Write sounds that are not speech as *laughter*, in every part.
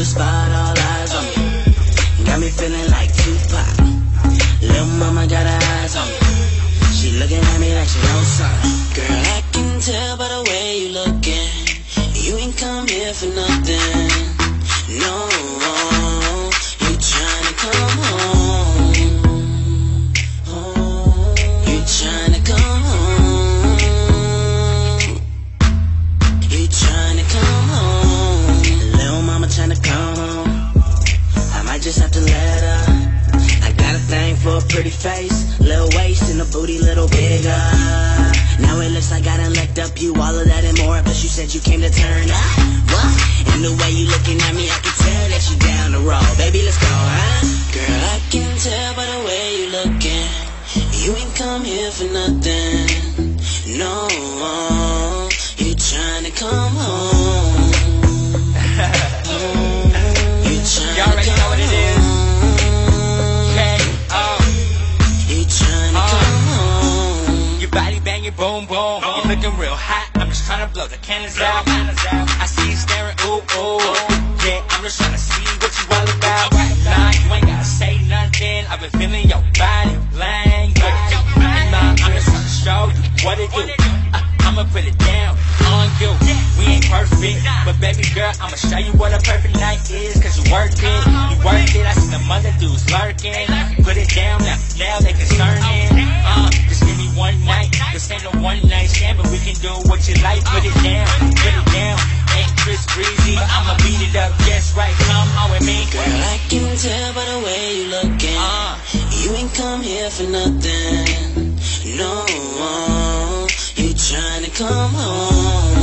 the spot, all eyes on me. Got me feeling like Tupac. Lil' mama got her eyes on me. She looking at me like she knows something. Girl, I can tell by the way you looking. You ain't come here for nothing. Face, little waist and a booty little bigger. Now it looks like I done left up you all of that and more, but you said you came to turn up. What? And the way you looking at me, I can tell that you down the road. Baby, let's go, huh? Girl, I can tell by the way you looking. You ain't come here for nothing. No, you trying to come home. *laughs* boom, boom. You're looking real hot. I'm just trying to blow the cannons out. I see you staring, ooh, ooh. Yeah, I'm just trying to see what you all about. Nah, you ain't gotta say nothing. I've been feeling your body language. Nah, I'm just trying to show you what it do. Uh, I'ma put it down on you. We ain't perfect, but baby girl, I'ma show you what a perfect night is. Cause you work it, you work it. I see the mother dudes lurking. Put it down now, now they concerning. Uh, just one night. This ain't a one night stand, but we can do what you like. Put it down, put it down. Ain't Chris Breezy, but I'ma beat it up just right. Come on with me. Girl, I can tell by the way you looking. Uh, You ain't come here for nothing. No, you tryna come home.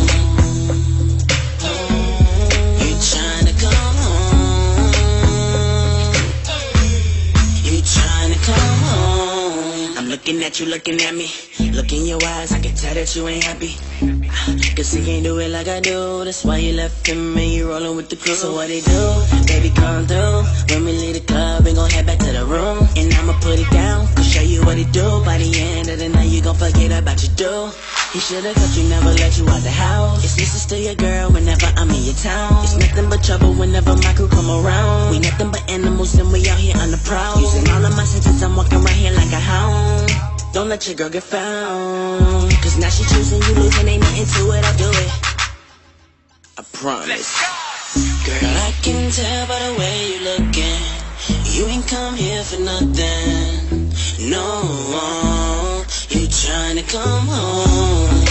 Looking at you, looking at me. Look in your eyes, I can tell that you ain't happy. Ah, Cause he can't do it like I do. That's why you left him and you rolling with the crew. So what they do? Baby, come through. When we leave the club, we gon' head back to the room. And I'ma put it down. Show you what it do. By the end of the night, you gon' forget about your do. He should've cut you, never let you out the house. It's Mrs. Still your girl whenever I'm in your town. It's nothing but trouble whenever my crew come around. We nothing but animals and we out here on the prowl. Using all of my senses, I'm walking right here like a hound. Don't let your girl get found. Cause now she choosing you losing, ain't nothing to it, I'll do it. I promise. Girl, I can tell by the way you looking. You ain't come here for nothing. No, come home.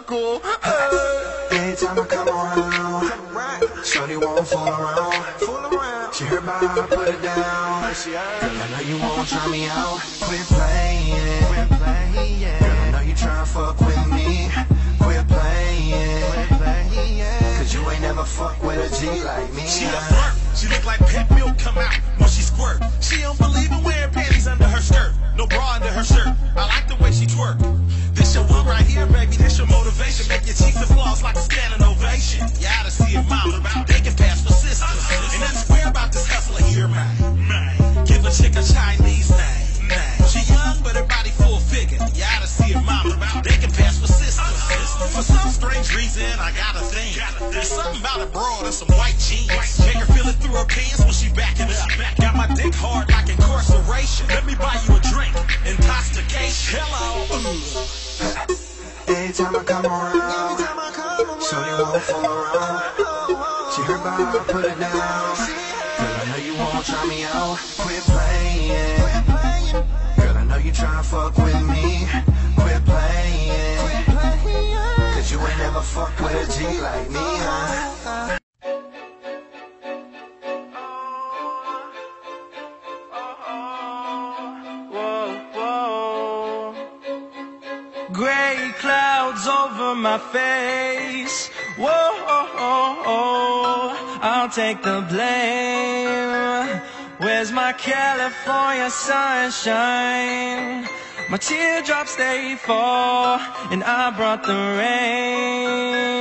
Like a narco. Hey. Anytime I come around, Shorty won't fool around. She heard about how I put it down. Girl, I know you won't try me out. Quit playing. Girl, I know you tryna fuck with me. Quit playing. Cause you ain't never fuck with a G like me. She a flirt. She look like pet milk come out when she don't believe in wearing panties under her skirt. No bra under her shirt. I like the way she twerk. This your one right here, baby. This your motivation. Make your cheeks and like a standing ovation. You ought to see it mouth about they can pass for sisters. And nothing square about this hustler here, man. Give a chick a Chinese name. name. She young, but her body full figure. You ought to see it mouth about they can for some strange reason, I got a thing. There's something about a broad and some white jeans. Make her feel it through her pants when she back it up. Got my dick hard like incarceration. Let me buy you a drink. Intoxication. Hello. Every time I come around, Shorty won't fool around. She heard about I put it down. Girl, I know you won't try me out. Quit playing. Girl, I know you tryna fuck with me. Never fucked with a G like me, huh? Gray clouds over my face. Whoa, I'll take the blame. Where's my California sunshine? My teardrops they fall, and I brought the rain.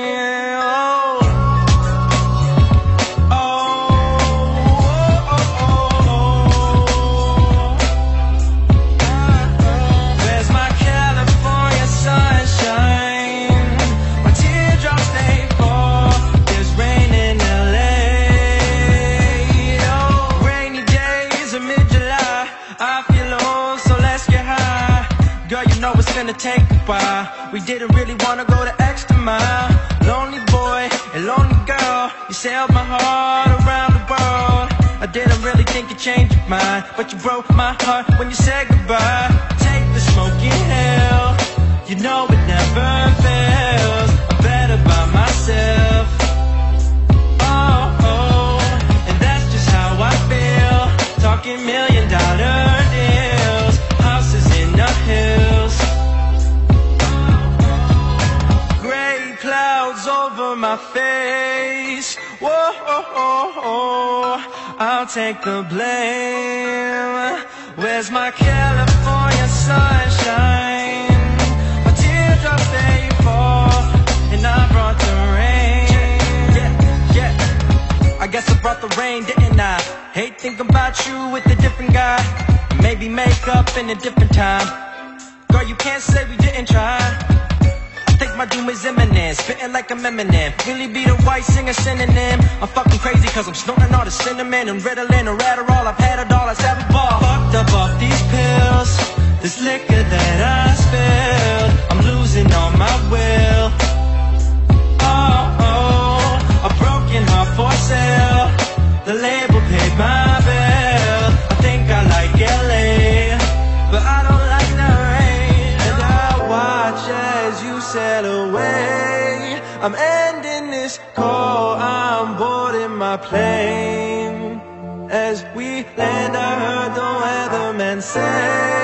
Gonna take a while. We didn't really wanna go the extra mile. Lonely boy and lonely girl, you sailed my heart around the world. I didn't really think you changed your mind, but you broke my heart when you said goodbye. Take the smoking hell, you know my face. Whoa, I'll take the blame. Where's my California sunshine? My teardrops they fall, and I brought the rain. Yeah, yeah. I guess I brought the rain, didn't I? Hate thinking about you with a different guy. Maybe make up in a different time. Girl, you can't say we didn't try. Think my doom is imminent, spitting like I'm Eminem. Really be the white singer synonym. I'm fucking crazy cause I'm snorting all the cinnamon and Ritalin and Adderall. I've had it all, let's have a ball. Fucked up off these pills, this liquor that I spilled. I'm losing all my will. Oh, oh, a broken heart for sale. The label my plane. As we land, I heard the weatherman say,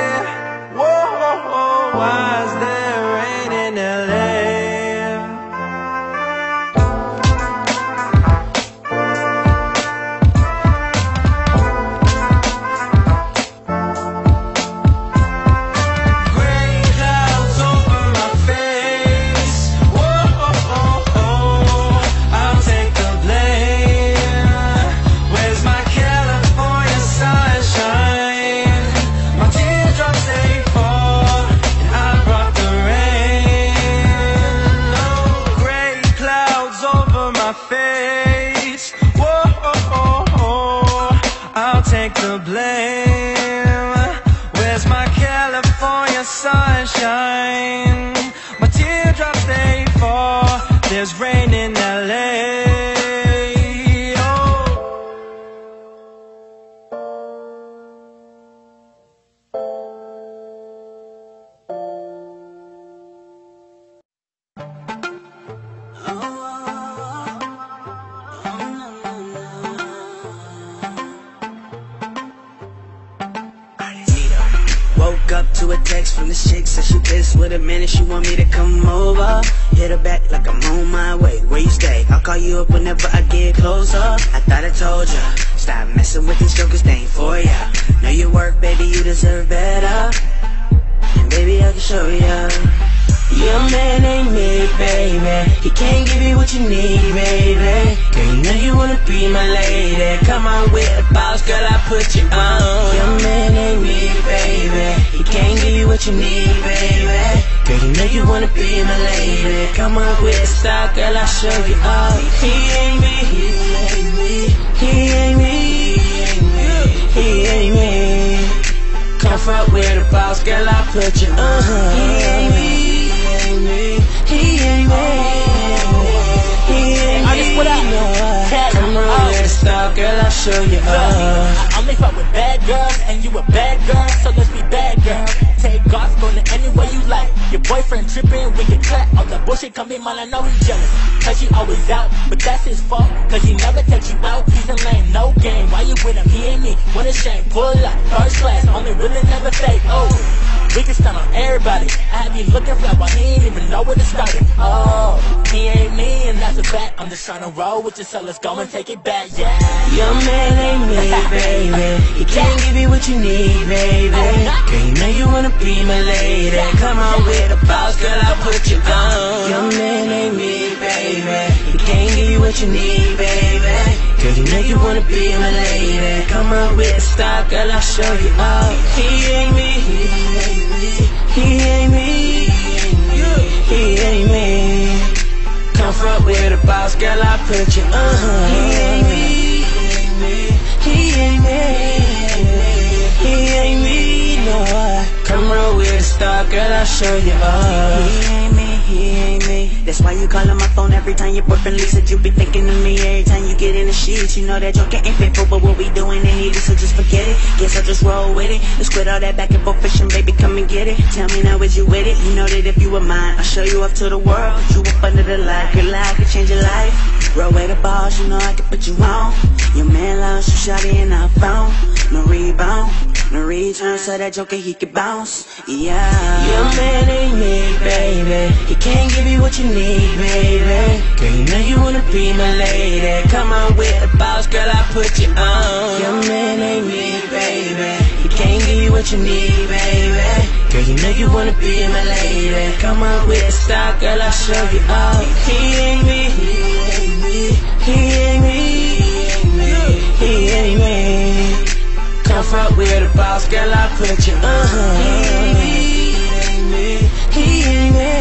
lady. Come on with the boss, girl, I put you on. Your man ain't me, baby. He can't give you what you need, baby. Girl, you know you wanna be my lady. Come on with the style, girl, I'll show you all. He ain't me, he ain't me, he ain't me, he ain't me. Come fuck with the boss, girl, I'll put you on. He ain't me, he ain't me, he ain't me. He ain't Artist, me, what up? no. Cat, Come on oh. with the style, girl, I'll show you all. I only fuck with bad girls, and you a bad girl, so let's be bad girl. Take off, go to anywhere you like. Your boyfriend tripping, we can clap. All the bullshit come in, man, I know he jealous. Cause you always out, but that's his fault. Cause he never takes you out. He's a lame, no game. Why you with him? He ain't me. What a shame. Pull up, first class, only really never fake. Oh. We can stand on everybody. I have you looking flat while he ain't even know where to start it. Oh, he ain't me, and that's a fact. I'm just trying to roll with you, so let's go and take it back, yeah. Your man ain't me, baby. He can't give you what you need, baby. *laughs* Girl, you know you wanna be my lady. Come on with the boss, girl, I'll put you on. Your man ain't me, baby. He can't give you what you need, baby. Cause you know you wanna be my lady. Come on with the style, girl, I'll show you all. He ain't me, he ain't me, he ain't me, he ain't me. Come fuck with the boss, girl, I put you on. He ain't me, he ain't me, he ain't me, with the star, girl, I'll show you all. He ain't me, he ain't me. That's why you call on my phone every time your boyfriend leaves it. You be thinking of me every time you get in the sheets. You know that joker ain't faithful, but what we doing ain't easy, so just forget it. Guess I'll just roll with it. Let's quit all that back and forth fishing, baby, come and get it. Tell me now, is you with it? You know that if you were mine, I'll show you up to the world. You up under the light, your life could change your life. Roll with the balls, you know I could put you on. Your man loves you, shawty, and I found no rebound. No return, so that joker he can bounce. Yeah. Your man ain't me, baby. He can't give you what you need, baby. Girl, you know you wanna be my lady. Come on with the boss, girl, I put you on. Your man ain't me, baby. He can't give you what you need, baby. Girl, you know you wanna be my lady. Come on with the style, girl, I'll show you all. He ain't me, he ain't me, he ain't me, he ain't me. Come fuck with the boss, girl, I put you on. Uh-huh. He ain't me, he ain't me,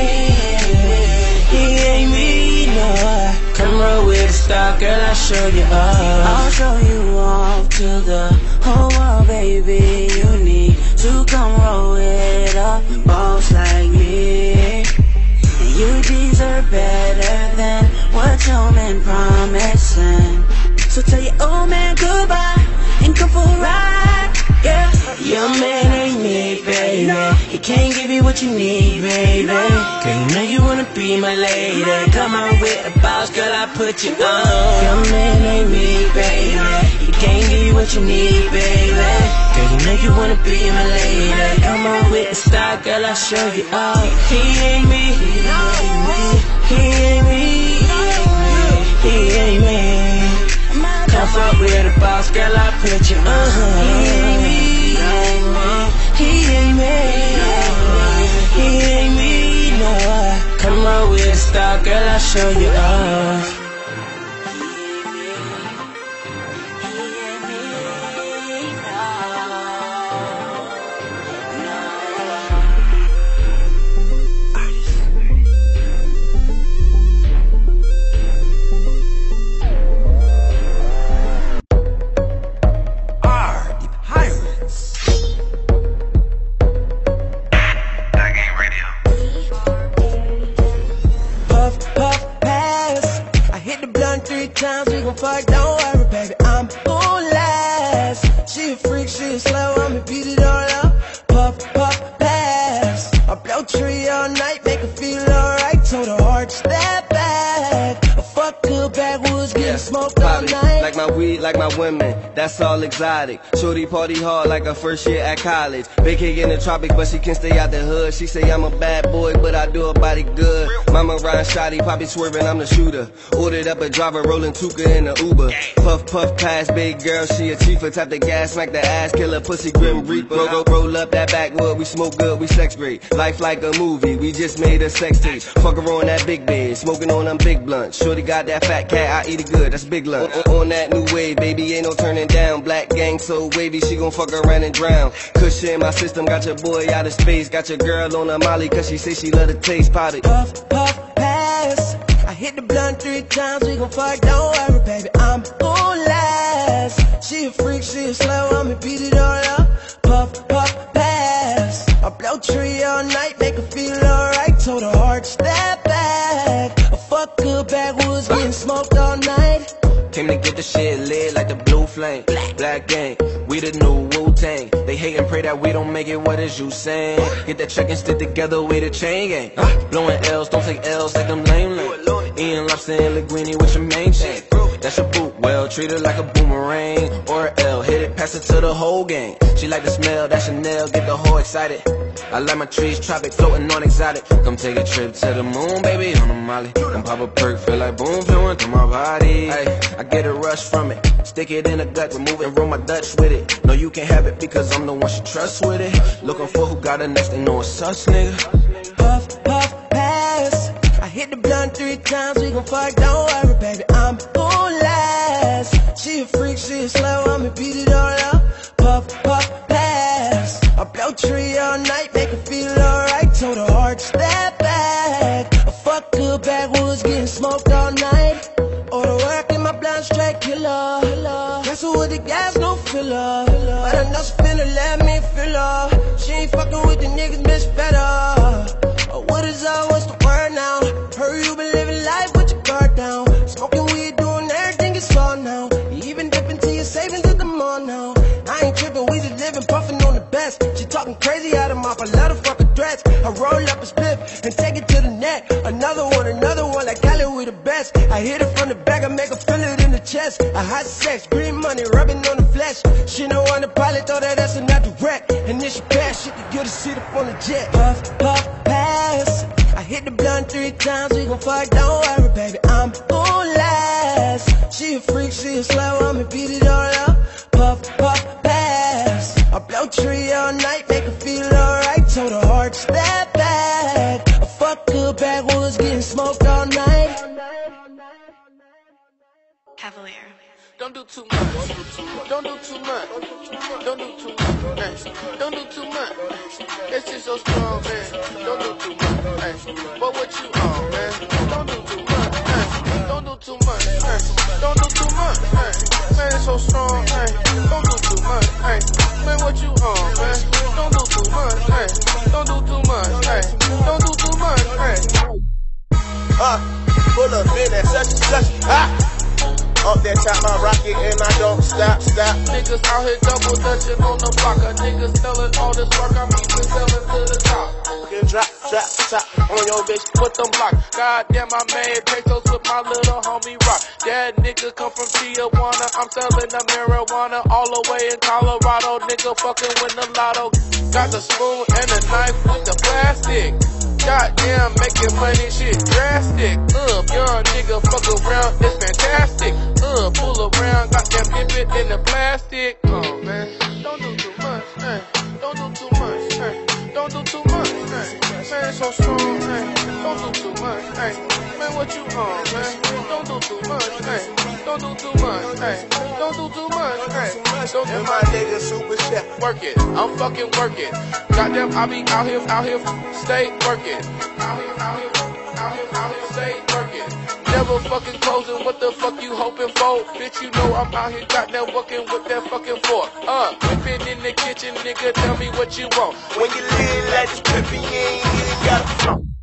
he ain't me, no. Come roll with the star, girl, I'll show you all. I'll show you off to the whole world, baby. You need to come roll with a boss like me. You deserve better than what your man promising. So tell your old man goodbye and come for a ride. Yeah. Your man ain't me, baby. He can't give you what you need, baby. Girl, you know you wanna be my lady. Come on with the boss, girl, I put you on. Your man ain't me, baby. He can't give you what you need, baby. Girl, you know you wanna be my lady. Come on with the style, girl, I'll show you all. He ain't me, he ain't me, he ain't me, he ain't me. Come fuck with the boss, girl, I put you on. He ain't me, he ain't me, he ain't me, no. Come roll with the star, girl, I'll show you off. Fuck, don't weed, like my women, that's all exotic. Shorty party hard like her first year at college. Vacate in the tropics, but she can stay out the hood. She say I'm a bad boy, but I do her body good. Mama ride shoddy, Poppy swerving, I'm the shooter. Ordered up a driver, rolling Tuka in the Uber. Puff, puff, pass, big girl, she a chiefer. Tap the gas, smack the ass, killer, pussy, grim reaper. Roll, roll, roll up that backwood, we smoke good, we sex great. Life like a movie, we just made a sex tape. Fuck her on that big bed, smoking on them big blunts. Shorty got that fat cat, I eat it good, that's big lunch. On, on that new wave, baby, ain't no turning down. Black gang so wavy, she gon' fuck around and drown. Cushion in my system, got your boy out of space. Got your girl on a molly, cause she say she love the taste. Pot it. Puff, puff, pass. I hit the blunt three times, we gon' fuck, don't worry, baby, I'm gon' last. She a freak, she a slow, I'ma beat it all up. Puff, puff, pass. I blow tree all night, make her feel alright. Told her heart, step back. I fuck good backwoods, getting smoked Came to get the shit lit like the blue flame. Black gang, we the new Wu Tang. They hate and pray that we don't make it. What is you saying? Get that check and stick together with a chain gang. Blowing L's, don't take L's like them lame lame. Eating lobster and linguine with your main chick. That's your well, treat her like a boomerang or an L. Hit it, pass it to the whole gang. She like the smell, that Chanel, get the whole excited. I like my trees, tropic, floating on exotic. Come take a trip to the moon, baby, on a molly. Come pop a perk, feel like boom, flowing through my body. Ay, I get a rush from it. Stick it in the gut, remove it, roll my Dutch with it. No, you can't have it because I'm the one she trusts with it. Looking for who got her next, they know it's us, nigga. Puff, puff, pass. I hit the blunt three times, we gon' fuck, don't worry, baby, freak, she a crazy out of my I let her fuck her threats. I roll up a spliff and take it to the net. Another one, another one, like Cali with the best. I hit it from the back, I make her feel it in the chest. I hot sex, green money, rubbing on the flesh. She know I'm the pilot, thought that ass that's not direct. And then she pass, she can get a seat up on the jet. Puff, puff, pass. I hit the blunt three times, we gon' fuck, don't worry, baby, I'm gon' last. She a freak, she a slow, I'ma beat it all up. Puff, puff, pass. Tree all night, make her feel alright. Told her heart, step back. I fuck good backwoods, getting smoked all night. Cavalier. Don't do too much. Don't do too much. Don't do too much. Don't do too much. It's just so strong, man. Don't do too much. Hey, But what you on, man? Don't do too much. Hey, Don't do too much. Hey, Man, it's so strong. Hey, Don't do too much. Hey, Man, what you on, man? Don't do too much. Hey, Don't do too much. Hey, Don't do too much. Hey. Uh, pull up in that such and such. Ha! Up there, tap my rocket and I don't stop, stop. Niggas out here double dutching on the block. A niggas selling all this work. I'm even selling to the top. Then drop, drop, top on your bitch. Put them blocks. Goddamn, I made pesos with my little homie Rock. That nigga come from Tijuana. I'm selling the marijuana all the way in Colorado. Nigga fucking win the lotto. Got the spoon and the knife with the plastic. Goddamn, making money shit drastic. Uh, young nigga fuck around, it's fantastic. Uh, pull around, goddamn dip it in the plastic. Oh man, don't do too much, hey. Don't do too much, hey. Don't do too much, hey. Man, so strong. Don't do too much, hey. Man, what you on, man? Don't do too much, hey. Don't do too much, hey. Don't do too much, hey. Don't do my nigga super chef. work it. I'm fucking working. Goddamn, I be out here, out here, stay working. Out here, out here, out here, out here, stay working. Never fucking closing. What the fuck you hoping for? Bitch, you know I'm out here, goddamn, working with that fucking fork. Uh, whipping in the kitchen, nigga. Tell me what you want. When you live like this pimpin', you ain't even got a phone.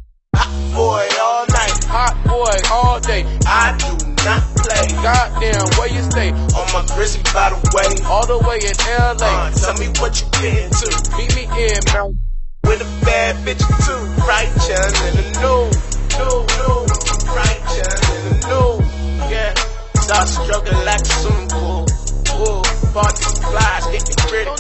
Hot boy all night. Hot boy all day. I do not play. Goddamn, where you stay? On my grizzly by the way. All the way in Uh, LA. tell me what you been to. Meet me in Mount. With a bad bitch too. Right, chun in the new. New, new. Right, chun in the new. Yeah. Start stroking like a swimming pool. Ooh. Party supplies getting pretty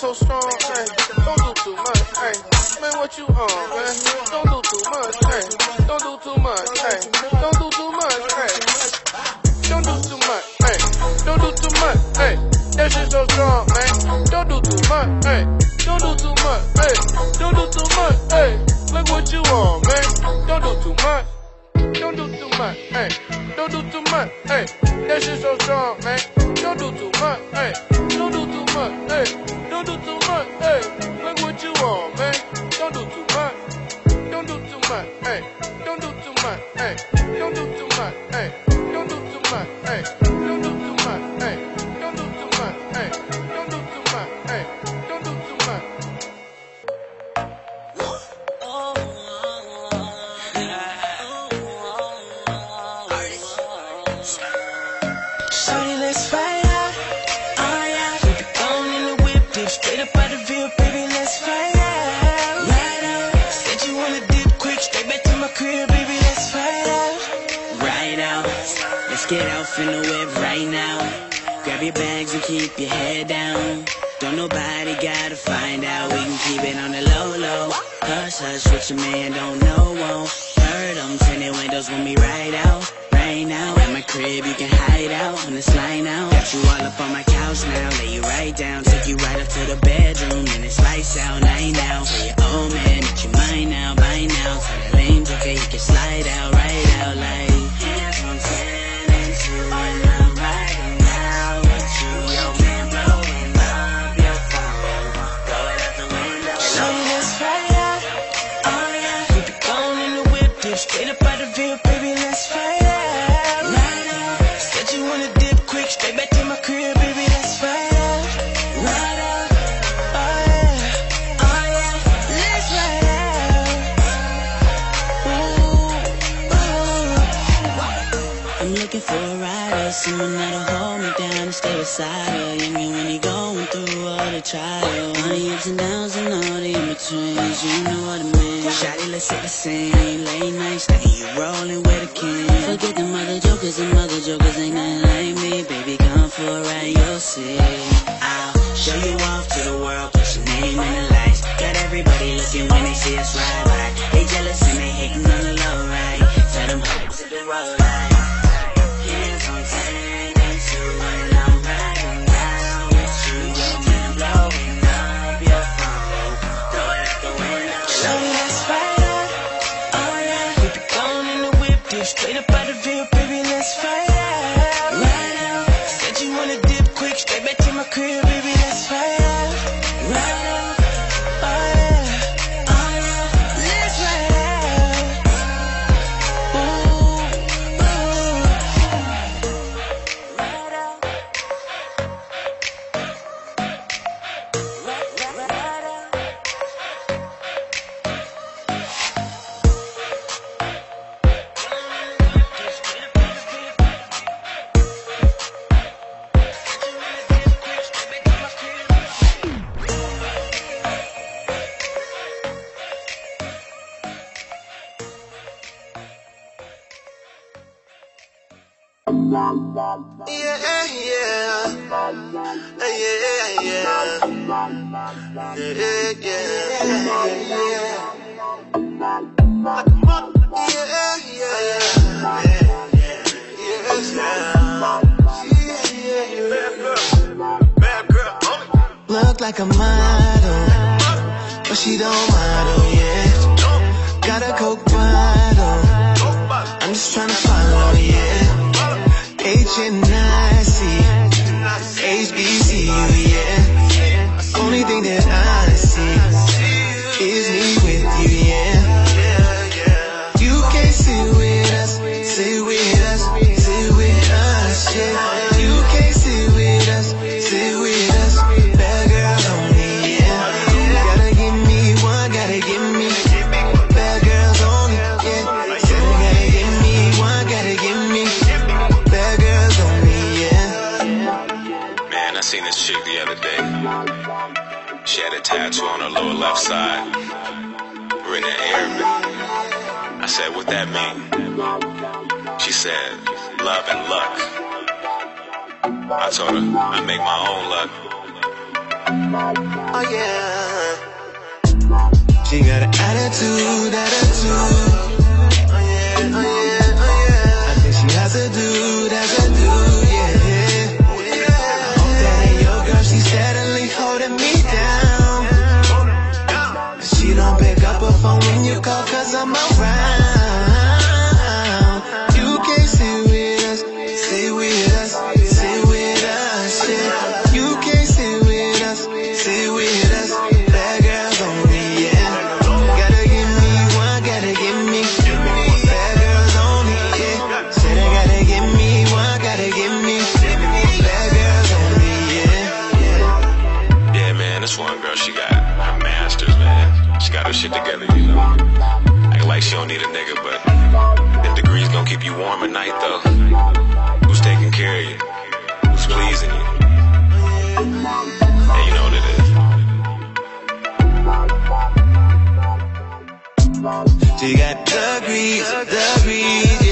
so strong, man. Don't do too much, ay. Man, what you on, man? Don't do too much, ay. Don't do too much, ay. Don't do too much, ay. Don't do too much, ay. Don't do too much, ay. That shit so strong, man. Don't do too much, ay. Don't do too much, ay. Don't do too much, ay. Look what you on, man. Don't do too much. Don't do too much, hey. Don't do too much, hey. That shit so strong, man. Don't do too much, hey. Don't do too much, hey. outsider. You mean when you're going through all the trial, on ups and downs and all the in betweens. You know what I mean. Shawty, let's hit the scene. Late nights, stay, you rolling with a king. Forget the mother jokers and mother jokers ain't nothing like me. Baby, come for a ride, you'll see. I'll show you off to the world, put your name in the lights. Got everybody looking when they see us ride by. They jealous and they hating on the low ride. Tell them hoes hit the road right. baby, let's fight. la chick the other day. She had a tattoo on her lower left side, We're in Arabic. I said, what that mean? She said, love and luck. I told her, I make my own luck. Oh yeah. She got an attitude, attitude. Oh yeah, oh yeah, oh yeah. I think she has a dude, has a dude. steadily holding me down. She don't pick up her phone when you call, cause I'm around. She got degrees, degrees,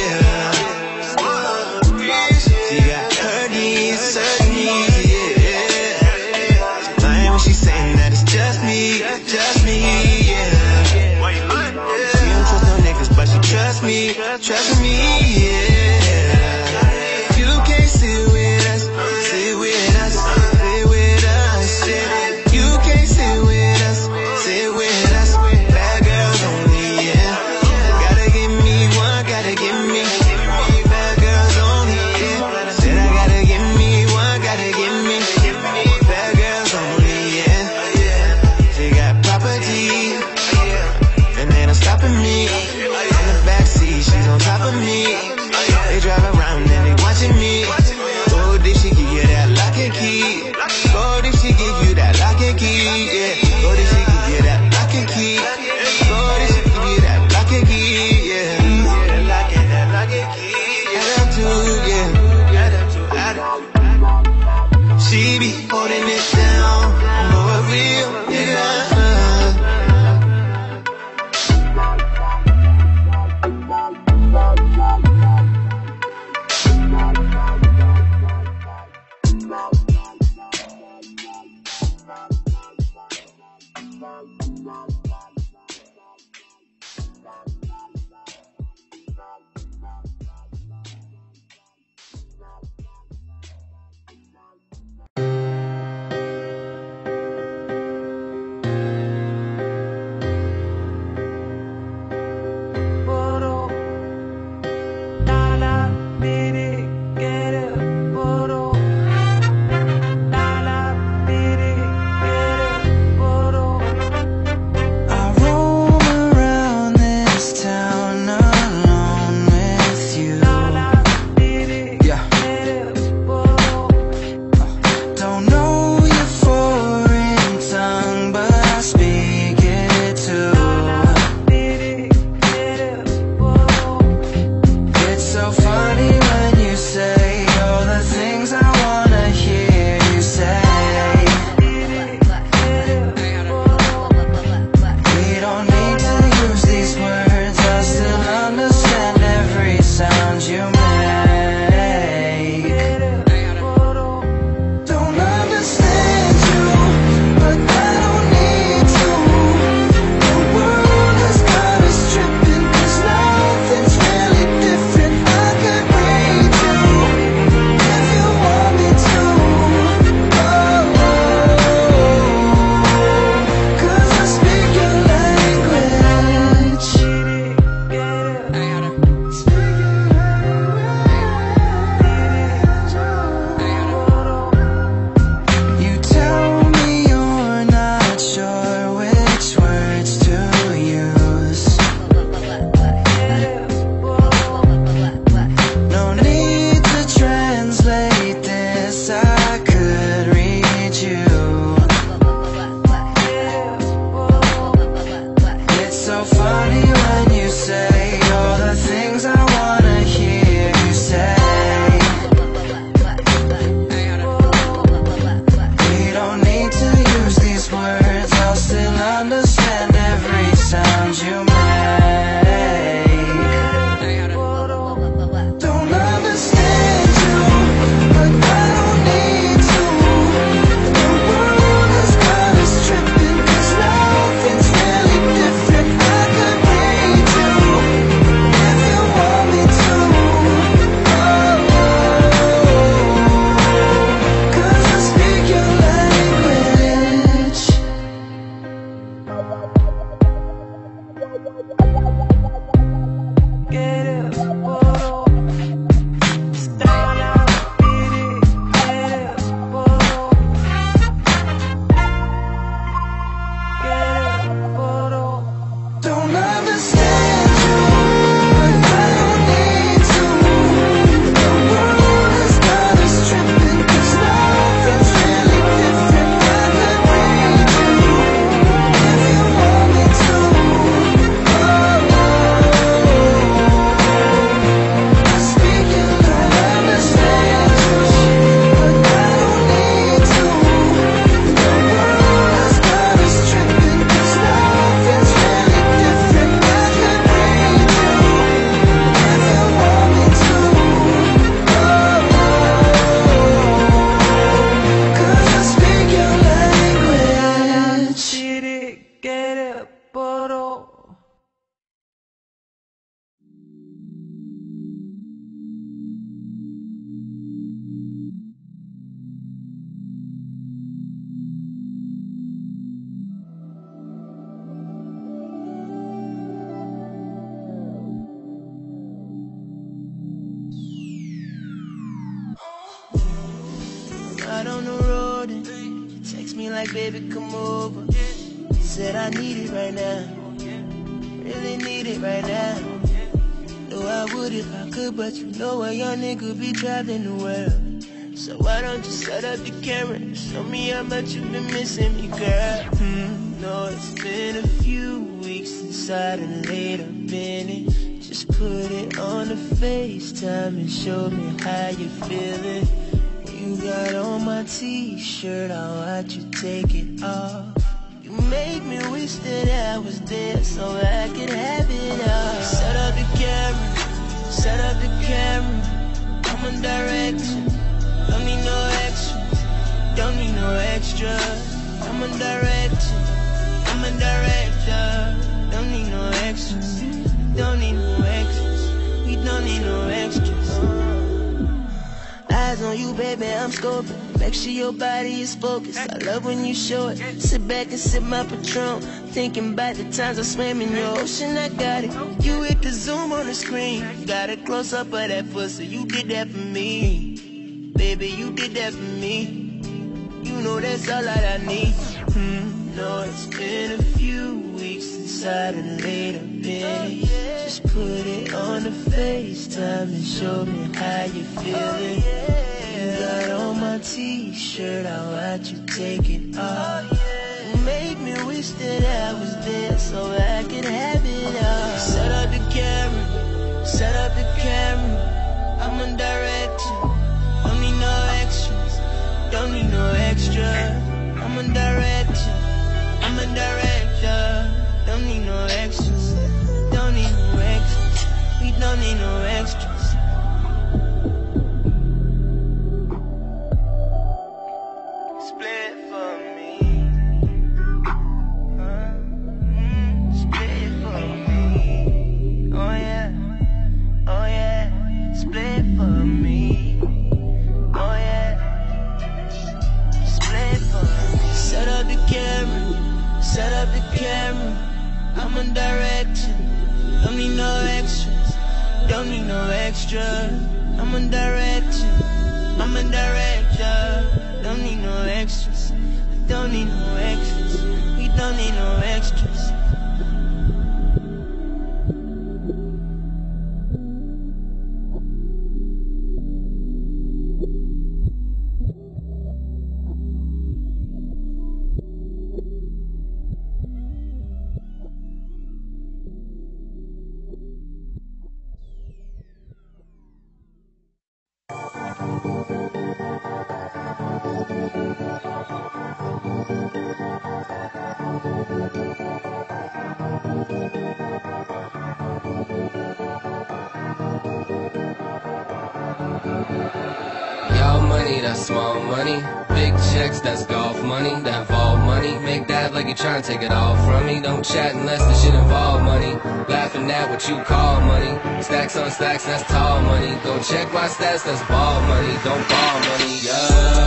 like, baby, come over. Said I need it right now. Really need it right now. Know I would if I could, but you know a young nigga be traveling the world. So why don't you set up the camera and show me how much you've been missing me, girl? Hmm, no, it's been a few weeks since I done laid up in it. Just put it on the FaceTime and show me how you feeling. Got on my t-shirt, I watch you take it off. You make me wish that I was there so I could have it all. Set up the camera, set up the camera. I'm a direction, don't need no extras, don't need no extra. I'm a director, I'm a director, don't need no extras, don't need no extras. We don't need no extras. Eyes on you, baby, I'm scoping. Make sure your body is focused. I love when you show it. Sit back and sip my Patron. Thinking about the times I swam in your ocean, I got it. You hit the zoom on the screen. Got a close up of that pussy. You did that for me. Baby, you did that for me. You know that's all that I need. Hmm, no, it's been a few weeks since I done laid up in it. Just put it on the FaceTime and show me how you feeling. You got on my t-shirt, I watch you take it off. Make me wish that I was there so I could have it all. Set up the camera, set up the camera. I'm a director, don't need no extras, don't need no extra. I'm a director, I'm a director, don't need no extras, don't need no extras. We don't need no extras. Extra. I'm a director. I'm a director. Don't need no extras. I Don't need no extras. We don't need no extras. Money, that's small money. Big checks, that's golf money. That vault money. Make that like you trying to take it all from me. Don't chat unless the shit involve money. Laughing at what you call money. Stacks on stacks, that's tall money. Go check my stats, that's ball money. Don't ball money, yeah.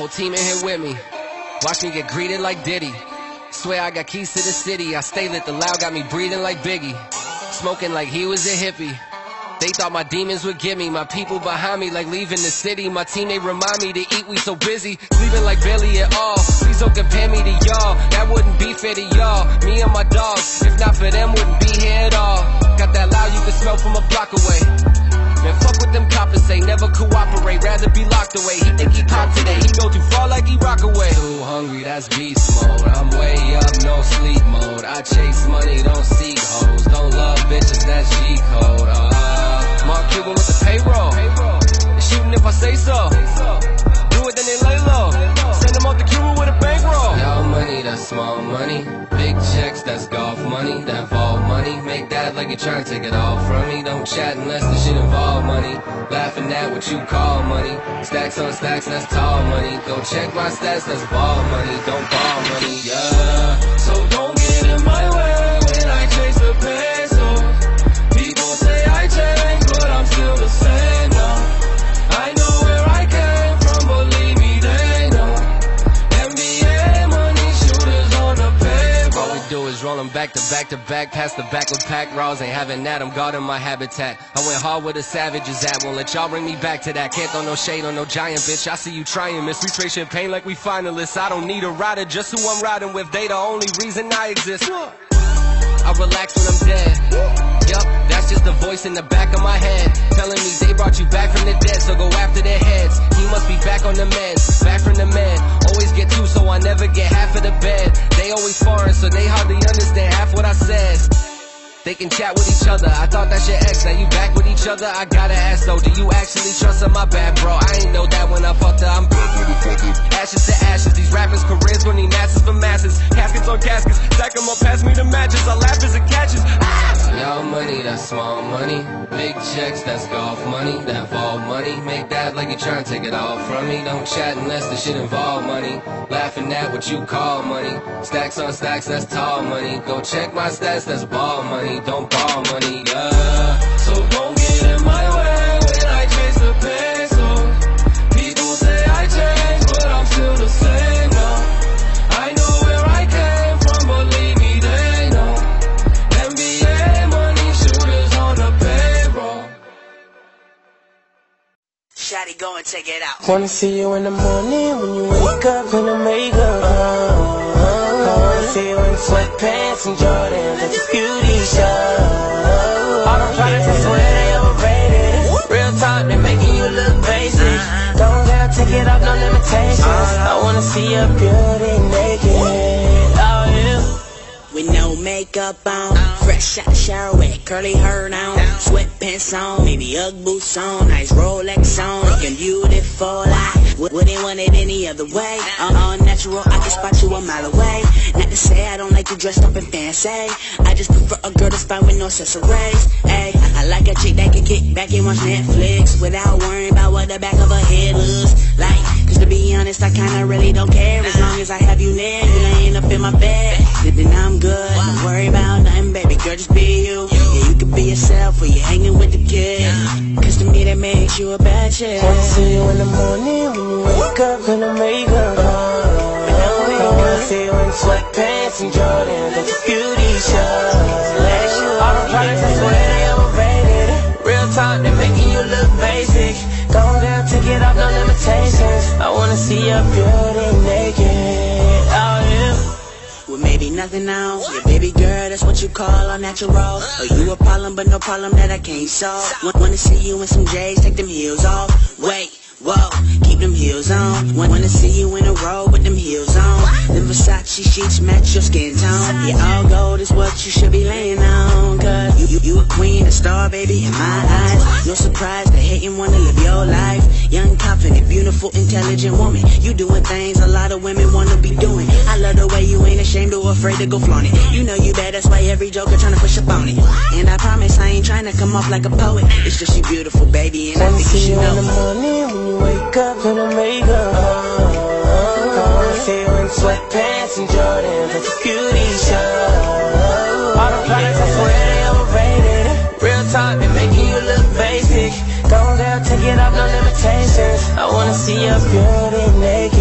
Whole team in here with me. Watch me get greeted like Diddy. Swear I got keys to the city. I stay lit, the loud got me breathing like Biggie. Smoking like he was a hippie. They thought my demons would get me. My people behind me like leaving the city. My team they remind me to eat. We so busy, sleeping like Billy at all. Please don't compare me to y'all. That wouldn't be fair to y'all. Me and my dogs, if not for them, wouldn't be here at all. Got that loud you can smell from a block away. Man, fuck with them coppers, say never cooperate, rather be locked away. He think he caught today, he go too far like he rock away. Too hungry, that's beast mode. I'm way up, no sleep mode. I chase money, don't seek hoes. Don't love bitches, that's G code. Uh, Mark Cuban with the payroll. Shooting if I say so. Small money. Big checks, that's golf money. That vault money. Make that like you're trying to take it all from me. Don't chat unless the shit involve money. Laughing at what you call money. Stacks on stacks, that's tall money. Go check my stats, that's ball money. Don't ball money, yeah. So don't back to back to back, past the back with pack raws. Ain't having that, I'm guarding my habitat. I went hard where the savages at, won't let y'all bring me back to that. Can't throw no shade on no giant bitch. I see you trying, miss. We trade champagne like we finalists. I don't need a rider, just who I'm riding with. They the only reason I exist. I relax when I'm dead. Yup, just a voice in the back of my head telling me they brought you back from the dead, so go after their heads. He must be back on the meds, back from the med. Always get two, so I never get half of the bed. They always foreign, so they hardly understand half what I said. They can chat with each other. I thought that's your ex. Now you back with each other. I gotta ask though, do you actually trust her? My bad, bro. I ain't know that when I fucked her. I'm back with it, ashes to ashes. These rappers' careers gon' need masses for masses. Caskets on caskets. Stack Stack 'em up, pass me the matches. I laugh as it catches. Ah! Y'all money, that's small money. Big checks, that's golf money. That fall money. Make that like you trying to take it all from me. Don't chat unless the shit involve money. Laughing at what you call money. Stacks on stacks, that's tall money. Go check my stats, that's ball money. Don't ball money, yeah. So don't get in my way Shotty, go and take it out. Wanna see you in the morning when you wake up in the makeup. I wanna see you in sweatpants and Jordans at the beauty shop. All them products, I swear they overrated. Real talk, they making you look basic. Uh-huh. Don't gotta take it off, no limitations. Uh-huh. I wanna see your beauty naked. Makeup on, fresh out the shower with curly hair on, sweatpants on, maybe Ugg boots on, nice Rolex on, looking beautiful. I wouldn't want it any other way. I'm all natural, I can spot you a mile away. Not to say I don't like you dressed up in fancy. I just prefer a girl that's fine with no accessories. Hey, I like a chick that can kick back and watch Netflix without worrying about what the back of her head looks like. Cause to be honest, I kinda really don't care as long as I have you near. You laying up in my bed, then I'm good. Don't worry about nothing, baby girl, just be you. Yeah, you can be yourself when you're hanging with the kid. Cause to me that makes you a bad chick. Wanna see you in the morning when you wake up in the makeup. I wanna see you in sweatpants and Jordans at the beauty shop. All them products, I swear they overrated. Real talk, they're making you look basic. Go down, take it off, no limitations. I wanna see your beauty naked. Oh yeah. With maybe nothing else. Yeah, baby girl, that's what you call unnatural. Or you a problem, but no problem that I can't solve. Wanna see you in some J's, take them heels off. Wait, whoa, keep them heels on. Wanna see you in a row with them heels on. The Versace sheets match your skin tone. Yeah, all gold is what you should be laying on. Cause you, you, you a queen, a star, baby, in my eyes. No surprise, they hating wanna live your life. Young, confident, beautiful, intelligent woman. You doing things a lot of women wanna be doing. I love the way you ain't ashamed or afraid to go flaunt it. You know you bad, that's why every joker tryna push up on it. And I promise I ain't tryna come off like a poet. It's just you beautiful, baby, and I think you should know. Wake up in the makeup. Wanna see you in sweatpants and Jordans at the beauty shop. All them products, I swear they overrated. Real talk, they making you look basic. Go down, take it off, no limitations. I wanna see your beauty naked.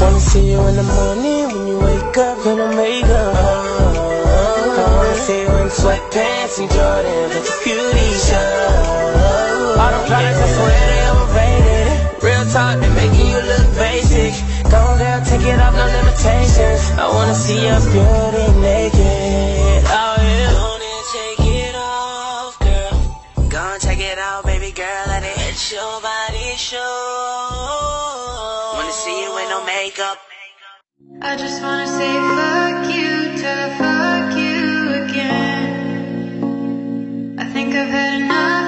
Wanna see you in the morning when you wake up in the makeup. I wanna see you in sweatpants and Jordans at the beauty shop. All them products, I swear they overrated. Real talk, they making you look basic. Go down, take it off, no limitations. I wanna see your beauty naked. I just wanna say fuck you till I fuck you again. I think I've had enough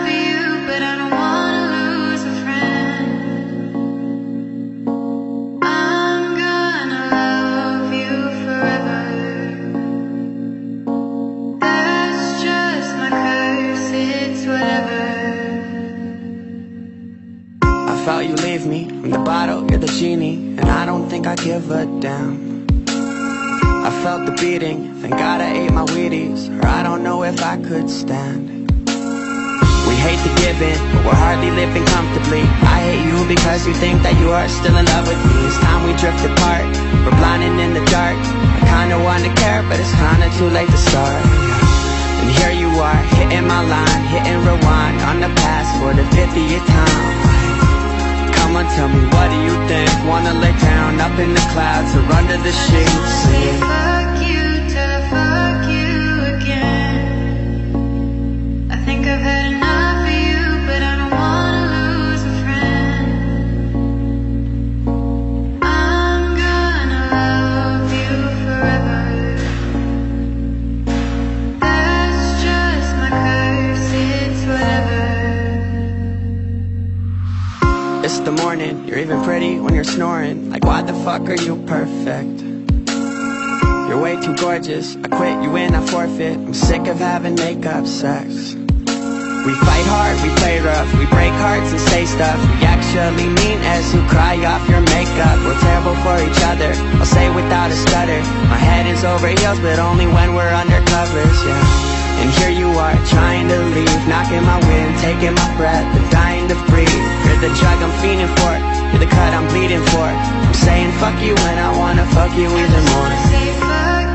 you leave me. I'm the bottle, you're the genie, and I don't think I give a damn. I felt the beating, thank God I ate my Wheaties, or I don't know if I could stand. We hate the giving, but we're hardly living comfortably. I hate you because you think that you are still in love with me. It's time we drift apart, we're blinding in the dark. I kinda wanna care, but it's kinda too late to start. And here you are, hitting my line, hitting rewind on the past for the 50th time. Come on, tell me, what do you think? Wanna lay down up in the clouds or under the sheets? Say fuck you till fuck you again. I think I've had morning, you're even pretty when you're snoring. Like, why the fuck are you perfect? You're way too gorgeous. I quit, you win, I forfeit. I'm sick of having makeup sex. We fight hard, we play rough, we break hearts and say stuff. We actually mean as who cry off your makeup. We're terrible for each other. I'll say without a stutter. My head is over heels, but only when we're under covers, yeah. And here you are, trying to leave, knocking my wind, taking my breath, but dying to breathe. You're the drug I'm fiending for, you're the cut I'm bleeding for. I'm saying fuck you when I wanna fuck you even more.